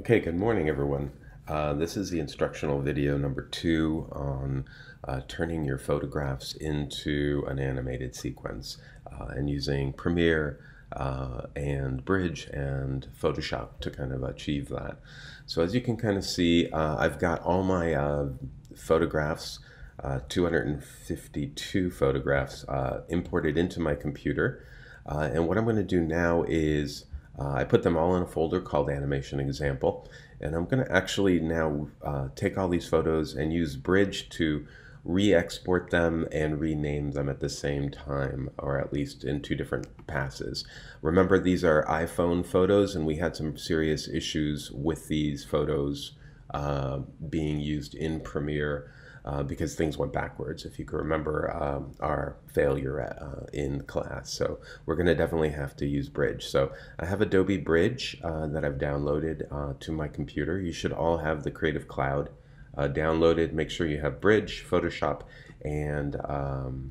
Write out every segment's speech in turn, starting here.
Okay, good morning everyone. Uh, this is the instructional video number two on uh, turning your photographs into an animated sequence uh, and using Premiere uh, and Bridge and Photoshop to kind of achieve that. So as you can kind of see, uh, I've got all my uh, photographs, 252 photographs imported into my computer. and what I'm going to do now is uh, I put them all in a folder called animation example and I'm going to actually now uh, take all these photos and use Bridge to re-export them and rename them at the same time or at least in two different passes. Remember these are iPhone photos and we had some serious issues with these photos uh, being used in Premiere uh, because things went backwards, if you can remember um, our failure at, uh, in class. So we're going to definitely have to use Bridge. So I have Adobe Bridge uh, that I've downloaded uh, to my computer. You should all have the Creative Cloud uh, downloaded. Make sure you have Bridge, Photoshop, and um,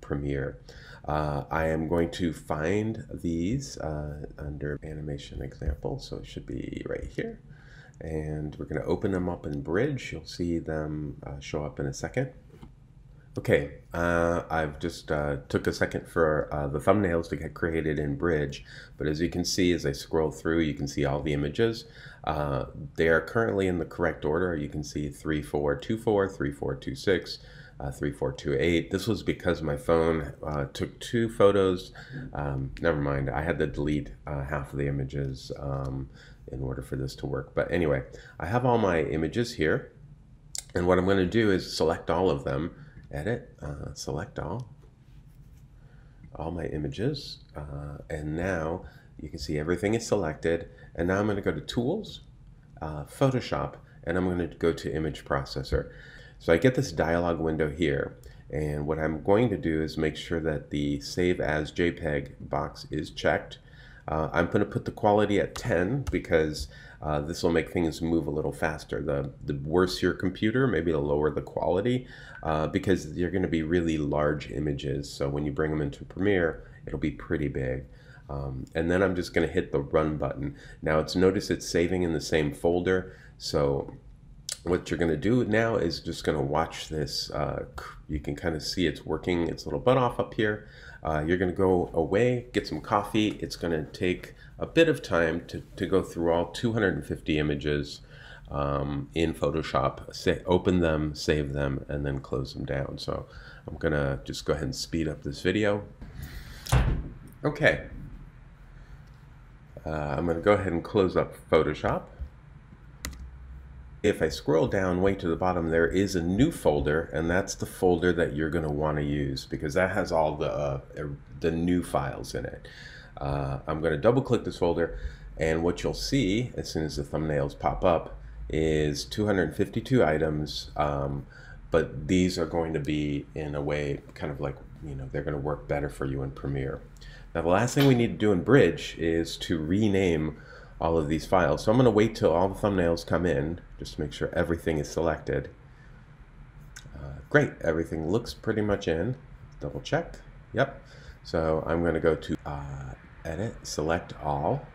Premiere. Uh, I am going to find these under animation example, so it should be right here and we're going to open them up in Bridge. You'll see them uh, show up in a second. Okay, uh, I've just uh, took a second for uh, the thumbnails to get created in Bridge, but as you can see, as I scroll through, you can see all the images. Uh, they are currently in the correct order. You can see 3424, 3426, uh, 3428. This was because my phone uh, took two photos. Um, never mind, I had to delete uh, half of the images um, in order for this to work. But anyway, I have all my images here. And what I'm going to do is select all of them, edit, uh, select all, all my images. Uh, and now you can see everything is selected. And now I'm going to go to Tools, uh, Photoshop, and I'm going to go to Image Processor. So I get this dialog window here. And what I'm going to do is make sure that the Save as JPEG box is checked. Uh, I'm going to put the quality at 10 because uh, this will make things move a little faster. The, the worse your computer, maybe the lower the quality uh, because you're going to be really large images. So when you bring them into Premiere, it'll be pretty big. Um, and then I'm just going to hit the run button. Now it's notice it's saving in the same folder. So what you're going to do now is just going to watch this. Uh, you can kind of see it's working its little butt off up here. Uh, you're going to go away, get some coffee. It's going to take a bit of time to, to go through all 250 images um, in Photoshop, say, open them, save them, and then close them down. So I'm going to just go ahead and speed up this video. Okay. Uh, I'm going to go ahead and close up Photoshop if I scroll down way to the bottom, there is a new folder, and that's the folder that you're going to want to use because that has all the, uh, er, the new files in it. Uh, I'm going to double click this folder, and what you'll see as soon as the thumbnails pop up is 252 items, um, but these are going to be in a way kind of like, you know, they're going to work better for you in Premiere. Now, the last thing we need to do in Bridge is to rename all of these files. So I'm going to wait till all the thumbnails come in just to make sure everything is selected. Uh, great, everything looks pretty much in. Double check. Yep. So I'm going to go to uh, Edit, Select All.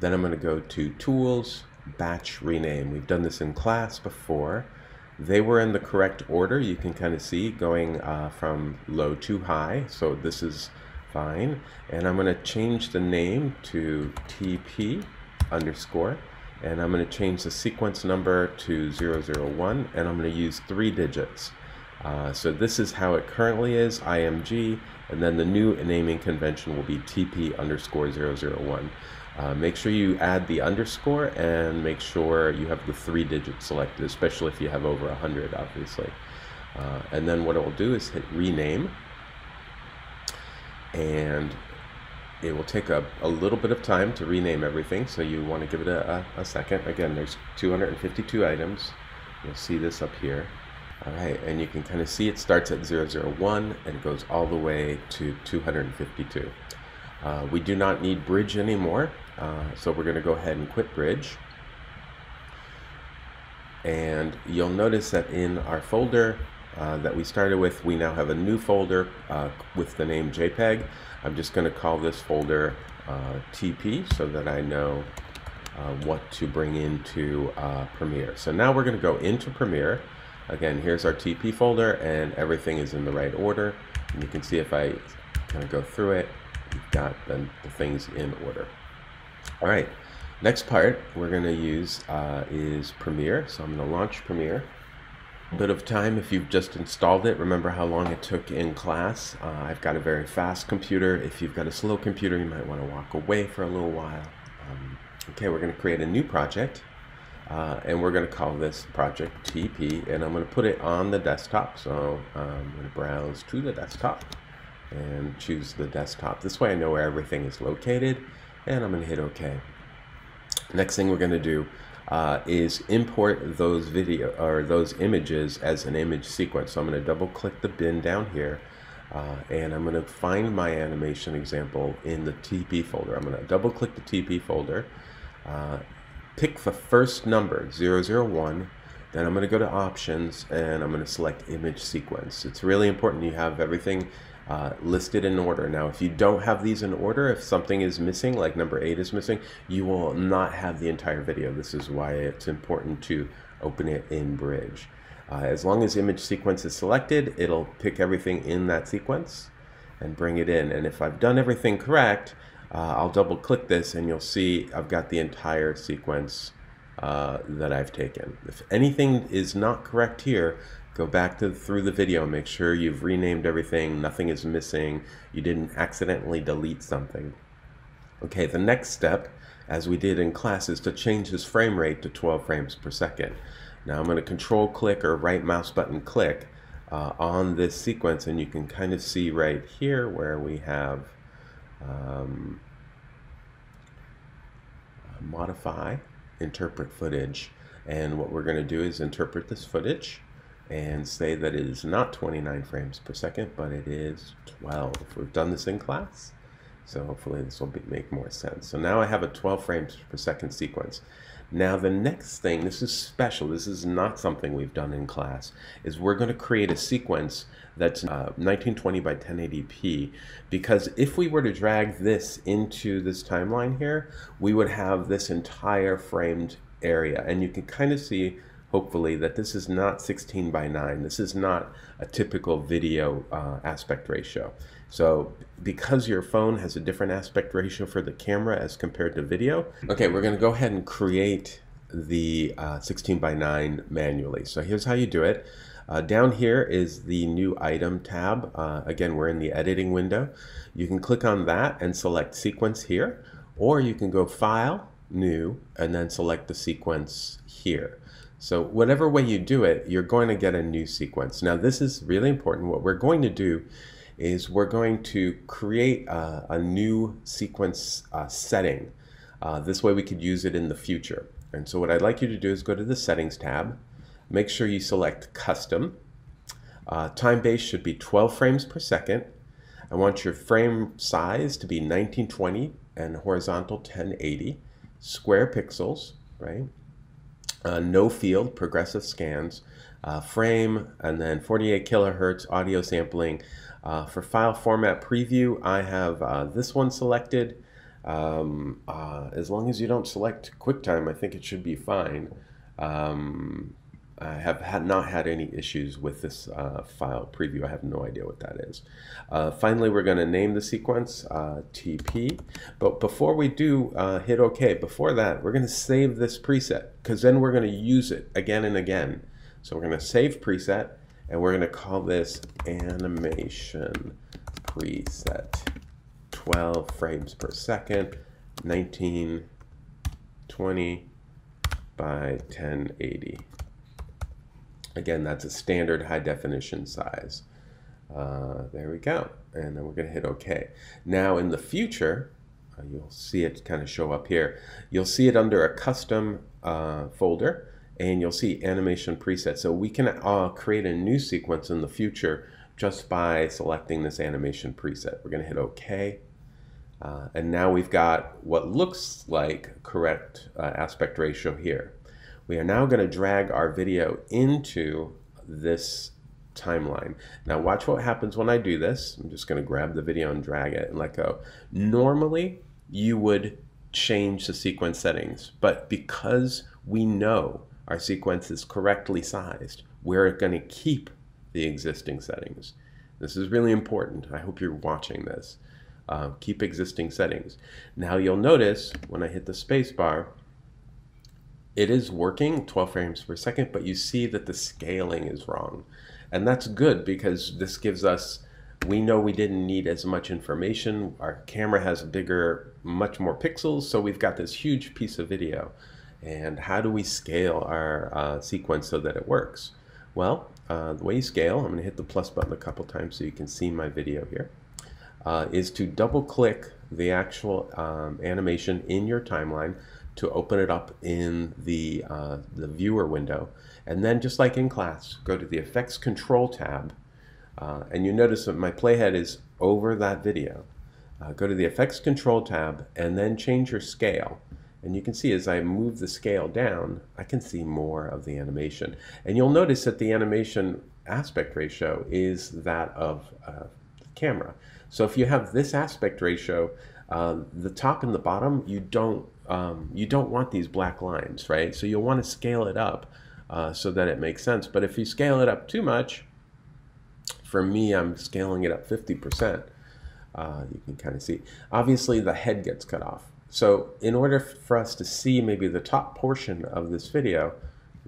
Then I'm going to go to Tools, Batch Rename. We've done this in class before. They were in the correct order. You can kind of see going uh, from low to high. So this is fine. And I'm going to change the name to TP underscore. And I'm going to change the sequence number to 001. And I'm going to use three digits. Uh, so this is how it currently is, IMG. And then the new naming convention will be TP underscore 001. Uh, make sure you add the underscore and make sure you have the three digits selected, especially if you have over 100, obviously. Uh, and then what it will do is hit rename and it will take a, a little bit of time to rename everything so you want to give it a, a, a second. Again there's 252 items. You'll see this up here. All right and you can kind of see it starts at 001 and goes all the way to 252 uh, we do not need bridge anymore uh, so we're going to go ahead and quit bridge. And you'll notice that in our folder uh, that we started with, we now have a new folder uh, with the name JPEG. I'm just going to call this folder uh, TP so that I know uh, what to bring into uh, Premiere. So now we're going to go into Premiere. Again, here's our TP folder and everything is in the right order. And you can see if I kind of go through it, you've got the, the things in order. All right, next part we're going to use is Premiere. So I'm going to launch Premiere. Bit of time if you've just installed it. Remember how long it took in class. Uh, I've got a very fast computer. If you've got a slow computer, you might want to walk away for a little while. Um, okay, we're going to create a new project. Uh, and we're going to call this project TP and I'm going to put it on the desktop so um, I'm going to browse to the desktop and choose the desktop this way I know where everything is located and I'm going to hit OK next thing we're going to do uh, is import those video or those images as an image sequence. So I'm going to double click the bin down here uh, and I'm going to find my animation example in the TP folder. I'm going to double click the TP folder uh, pick the first number, 001, then I'm going to go to options and I'm going to select image sequence. It's really important you have everything uh, listed in order. Now, if you don't have these in order, if something is missing, like number 8 is missing, you will not have the entire video. This is why it's important to open it in Bridge. Uh, as long as image sequence is selected, it'll pick everything in that sequence and bring it in. And if I've done everything correct, uh, I'll double click this and you'll see I've got the entire sequence uh, that I've taken. If anything is not correct here, go back to through the video make sure you've renamed everything, nothing is missing, you didn't accidentally delete something. Okay, the next step, as we did in class, is to change his frame rate to 12 frames per second. Now I'm going to control click or right mouse button click uh, on this sequence and you can kind of see right here where we have um, modify, interpret footage. And what we're going to do is interpret this footage and say that it is not 29 frames per second, but it is 12. We've done this in class, so hopefully this will be, make more sense. So now I have a 12 frames per second sequence. Now the next thing, this is special, this is not something we've done in class, is we're going to create a sequence that's uh, 1920 by 1080p because if we were to drag this into this timeline here, we would have this entire framed area and you can kind of see hopefully that this is not 16 by 9. This is not a typical video uh, aspect ratio. So because your phone has a different aspect ratio for the camera as compared to video, okay, we're going to go ahead and create the uh, 16 by 9 manually. So here's how you do it. Uh, down here is the new item tab. Uh, again, we're in the editing window. You can click on that and select sequence here, or you can go file, new, and then select the sequence here. So whatever way you do it, you're going to get a new sequence. Now this is really important. What we're going to do is we're going to create a, a new sequence uh, setting. Uh, this way we could use it in the future. And so what I'd like you to do is go to the settings tab, make sure you select custom. Uh, time base should be 12 frames per second. I want your frame size to be 1920 and horizontal 1080. Square pixels, right? Uh, no field, progressive scans, uh, frame, and then 48 kilohertz audio sampling. Uh, for file format preview, I have uh, this one selected. Um, uh, as long as you don't select QuickTime, I think it should be fine. Um, I have had not had any issues with this uh, file preview. I have no idea what that is. Uh, finally, we're going to name the sequence uh, TP. But before we do hit OK, before that, we're going to save this preset because then we're going to use it again and again. So we're going to save preset and we're going to call this animation preset 12 frames per second 1920 by 1080 again that's a standard high definition size uh, there we go and then we're going to hit OK now in the future uh, you'll see it kind of show up here you'll see it under a custom uh, folder and you'll see animation preset. So we can uh, create a new sequence in the future just by selecting this animation preset. We're going to hit OK. Uh, and now we've got what looks like correct uh, aspect ratio here. We are now going to drag our video into this timeline. Now watch what happens when I do this. I'm just going to grab the video and drag it and let go. Normally you would change the sequence settings. But because we know our sequence is correctly sized, we're going to keep the existing settings. This is really important. I hope you're watching this. Uh, keep existing settings. Now you'll notice when I hit the space bar, it is working 12 frames per second, but you see that the scaling is wrong. And that's good because this gives us, we know we didn't need as much information. Our camera has bigger, much more pixels, so we've got this huge piece of video. And how do we scale our uh, sequence so that it works? Well, uh, the way you scale, I'm going to hit the plus button a couple times so you can see my video here, uh, is to double click the actual um, animation in your timeline to open it up in the, uh, the viewer window. And then just like in class, go to the effects control tab uh, and you notice that my playhead is over that video. Uh, go to the effects control tab and then change your scale. And you can see as I move the scale down, I can see more of the animation. And you'll notice that the animation aspect ratio is that of uh, camera. So if you have this aspect ratio, uh, the top and the bottom, you don't um, you don't want these black lines, right? So you'll want to scale it up uh, so that it makes sense. But if you scale it up too much, for me, I'm scaling it up 50%. Uh, you can kind of see. Obviously, the head gets cut off. So in order for us to see maybe the top portion of this video,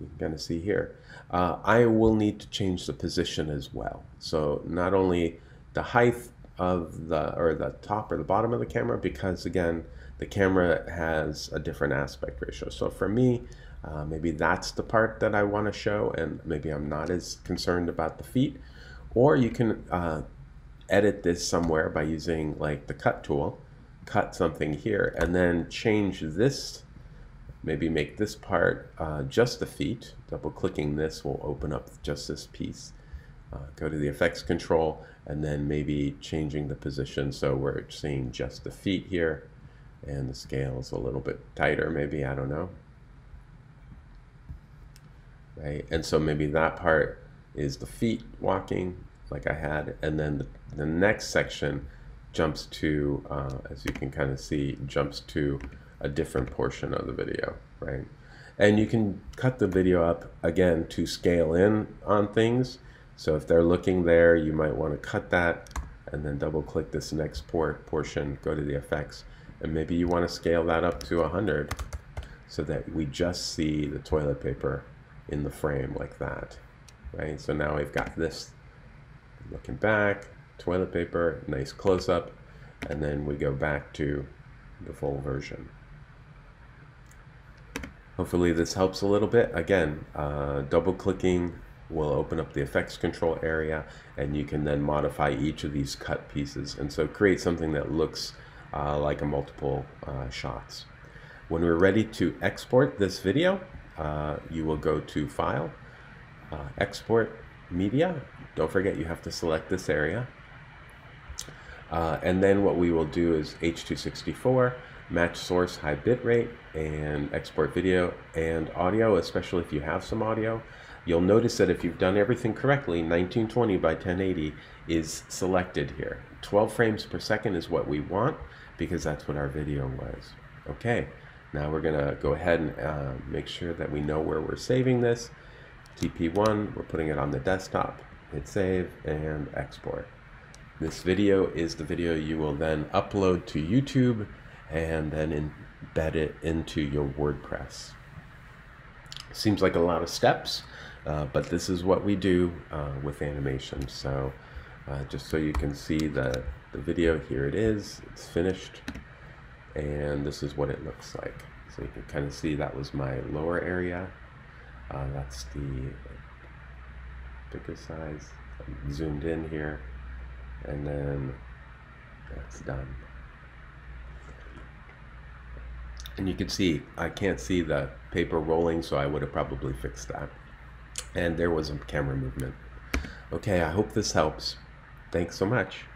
you can kind of see here, uh, I will need to change the position as well. So not only the height of the, or the top or the bottom of the camera, because again, the camera has a different aspect ratio. So for me, uh, maybe that's the part that I want to show and maybe I'm not as concerned about the feet. Or you can uh, edit this somewhere by using like the cut tool cut something here and then change this, maybe make this part uh, just the feet. Double clicking this will open up just this piece. Uh, go to the effects control and then maybe changing the position so we're seeing just the feet here and the scale is a little bit tighter maybe, I don't know. Right, and so maybe that part is the feet walking like I had and then the, the next section jumps to, uh, as you can kind of see, jumps to a different portion of the video, right? And you can cut the video up again to scale in on things. So if they're looking there, you might want to cut that and then double click this next port portion, go to the effects, and maybe you want to scale that up to 100 so that we just see the toilet paper in the frame like that, right? So now we've got this looking back, toilet paper, nice close-up, and then we go back to the full version. Hopefully this helps a little bit. Again, uh, double clicking will open up the effects control area and you can then modify each of these cut pieces and so create something that looks uh, like a multiple uh, shots. When we're ready to export this video, uh, you will go to File, uh, Export Media. Don't forget you have to select this area uh, and then what we will do is H.264, match source high bitrate, and export video and audio, especially if you have some audio. You'll notice that if you've done everything correctly, 1920 by 1080 is selected here. 12 frames per second is what we want because that's what our video was. Okay, now we're gonna go ahead and uh, make sure that we know where we're saving this. TP1, we're putting it on the desktop. Hit save and export. This video is the video you will then upload to YouTube and then embed it into your WordPress. Seems like a lot of steps, uh, but this is what we do uh, with animation. So uh, just so you can see the, the video, here it is, it's finished, and this is what it looks like. So you can kind of see that was my lower area. Uh, that's the bigger size. I'm zoomed in here and then that's done. And you can see, I can't see the paper rolling, so I would have probably fixed that. And there was a camera movement. Okay, I hope this helps. Thanks so much.